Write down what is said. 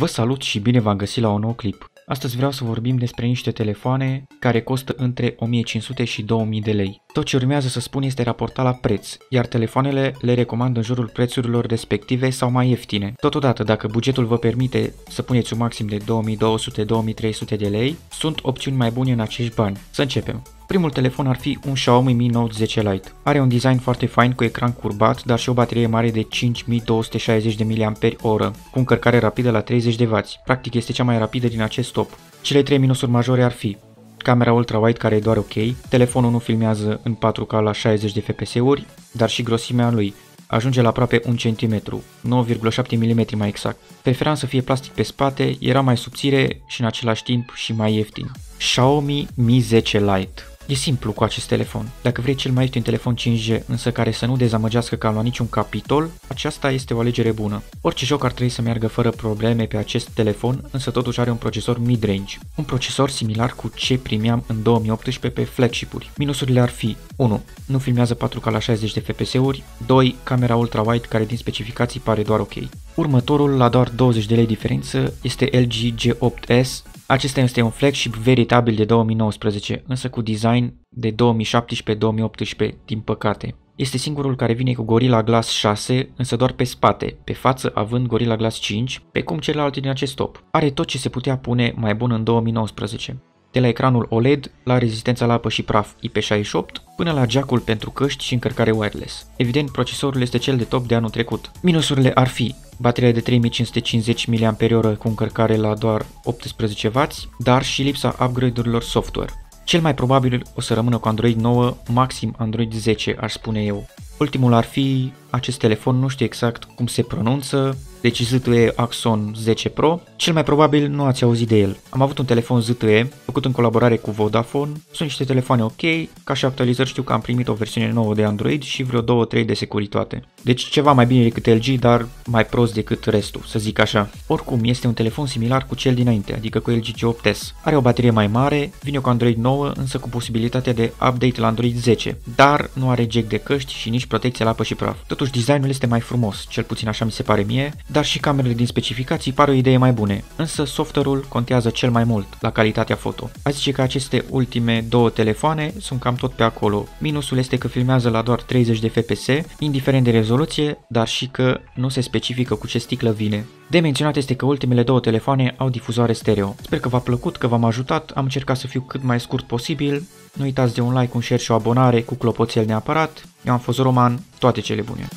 Vă salut și bine v-am găsit la un nou clip. Astăzi vreau să vorbim despre niște telefoane care costă între 1500 și 2000 de lei. Tot ce urmează să spun este raportat la preț, iar telefoanele le recomand în jurul prețurilor respective sau mai ieftine. Totodată, dacă bugetul vă permite să puneți un maxim de 2200-2300 de lei, sunt opțiuni mai bune în acești bani. Să începem. Primul telefon ar fi un Xiaomi Mi Note 10 Lite. Are un design foarte fain cu ecran curbat, dar și o baterie mare de 5260 de mAh, cu încărcare rapidă la 30 de W. Practic este cea mai rapidă din acest top. Cele trei minusuri majore ar fi camera ultra-wide care e doar ok, telefonul nu filmează în 4K la 60 de fps-uri, dar și grosimea lui, ajunge la aproape 1 cm, 9,7 mm mai exact. Preferam să fie plastic pe spate, era mai subțire și în același timp și mai ieftin. Xiaomi Mi 10 Lite E simplu cu acest telefon. Dacă vrei cel mai ieftin telefon 5G, însă care să nu dezamăgească ca la niciun capitol, aceasta este o alegere bună. Orice joc ar trebui să meargă fără probleme pe acest telefon, însă totuși are un procesor mid-range. Un procesor similar cu ce primeam în 2018 pe flagship-uri. Minusurile ar fi 1. Nu filmează 4K la 60 de fps-uri 2. Camera ultra-wide care din specificații pare doar ok. Următorul, la doar 20 de lei diferență, este LG G8S acesta este un flagship veritabil de 2019, însă cu design de 2017-2018, din păcate. Este singurul care vine cu Gorilla Glass 6, însă doar pe spate, pe față având Gorilla Glass 5, pe cum celelalte din acest top. Are tot ce se putea pune mai bun în 2019 de la ecranul OLED la rezistența la apă și praf IP68 până la jackul pentru căști și încărcare wireless. Evident, procesorul este cel de top de anul trecut. Minusurile ar fi bateria de 3550 mAh cu încărcare la doar 18W, dar și lipsa upgrade-urilor software. Cel mai probabil o să rămână cu Android 9, maxim Android 10, aș spune eu. Ultimul ar fi acest telefon, nu știu exact cum se pronunță, deci ZTE Axon 10 Pro. Cel mai probabil nu ați auzit de el. Am avut un telefon ZTE făcut în colaborare cu Vodafone. Sunt niște telefoane ok, ca și actualizări știu că am primit o versiune nouă de Android și vreo 2-3 de securitate. Deci ceva mai bine decât LG, dar mai prost decât restul, să zic așa. Oricum, este un telefon similar cu cel dinainte, adică cu LG G8s. Are o baterie mai mare, vine cu Android 9, însă cu posibilitatea de update la Android 10, dar nu are jack de căști și nici protecție la apă și praf. Totuși, designul este mai frumos, cel puțin așa mi se pare mie, dar și camerele din specificații par o idee mai bune, însă software-ul contează cel mai mult la calitatea foto. A zice că aceste ultime două telefoane sunt cam tot pe acolo. Minusul este că filmează la doar 30 de fps, indiferent de rezoluție, dar și că nu se specifică cu ce sticlă vine. De menționat este că ultimele două telefoane au difuzoare stereo. Sper că v-a plăcut, că v-am ajutat, am încercat să fiu cât mai scurt posibil. Nu uitați de un like, un share și o abonare cu clopoțel neapărat. Eu am fost Roman, toate cele bune!